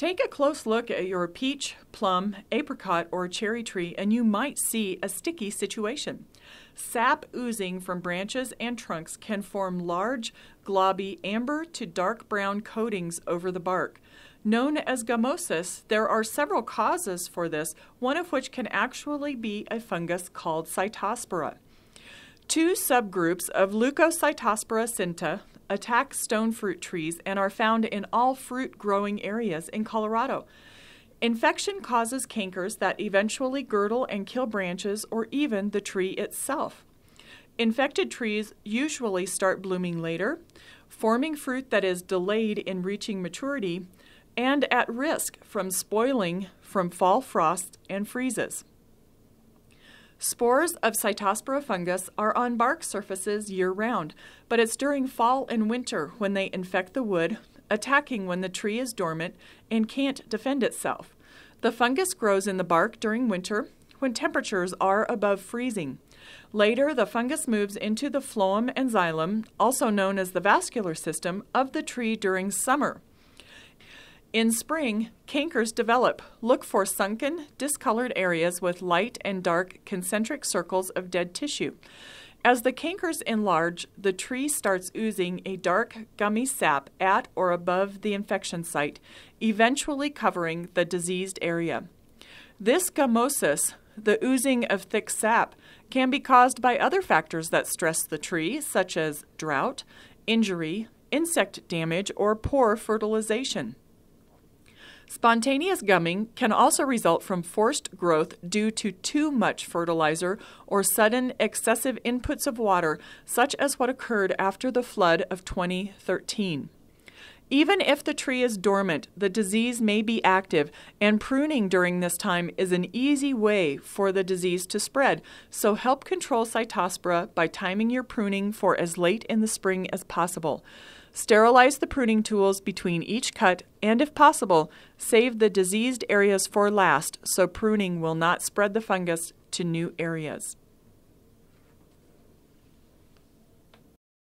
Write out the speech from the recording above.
Take a close look at your peach, plum, apricot, or cherry tree, and you might see a sticky situation. Sap oozing from branches and trunks can form large, globby, amber to dark brown coatings over the bark. Known as gummosis, there are several causes for this, one of which can actually be a fungus called Cytospora. Two subgroups of Leucocytospora cincta attack stone fruit trees and are found in all fruit growing areas in Colorado. Infection causes cankers that eventually girdle and kill branches or even the tree itself. Infected trees usually start blooming later, forming fruit that is delayed in reaching maturity and at risk from spoiling from fall frost and freezes. Spores of Cytospora fungus are on bark surfaces year round, but it's during fall and winter when they infect the wood, attacking when the tree is dormant and can't defend itself. The fungus grows in the bark during winter when temperatures are above freezing. Later, the fungus moves into the phloem and xylem, also known as the vascular system, of the tree during summer. In spring, cankers develop. Look for sunken, discolored areas with light and dark concentric circles of dead tissue. As the cankers enlarge, the tree starts oozing a dark, gummy sap at or above the infection site, eventually covering the diseased area. This gummosis, the oozing of thick sap, can be caused by other factors that stress the tree, such as drought, injury, insect damage, or poor fertilization. Spontaneous gumming can also result from forced growth due to too much fertilizer or sudden excessive inputs of water, such as what occurred after the flood of 2013. Even if the tree is dormant, the disease may be active, and pruning during this time is an easy way for the disease to spread. So help control Cytospora by timing your pruning for as late in the spring as possible. Sterilize the pruning tools between each cut, and if possible, save the diseased areas for last so pruning will not spread the fungus to new areas.